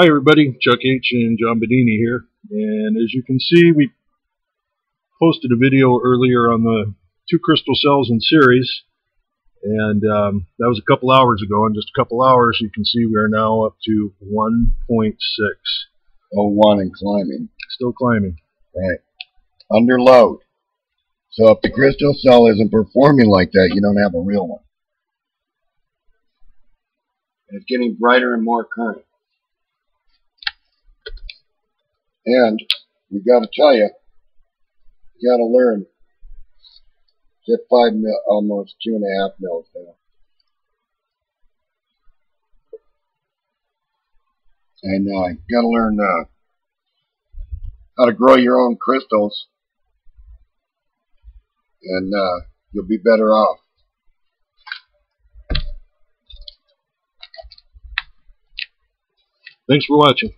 Hi everybody, Chuck H and John Bedini here. And as you can see, we posted a video earlier on the two crystal cells in series. And um, that was a couple hours ago. In just a couple hours, you can see we are now up to 1.6. Oh, one and climbing. Still climbing. Right. Under load. So if the crystal cell isn't performing like that, you don't have a real one. It's getting brighter and more current. And we got to tell you, you got to learn. Get five mil, almost two and a half mils now. And uh, you got to learn uh, how to grow your own crystals, and uh, you'll be better off. Thanks for watching.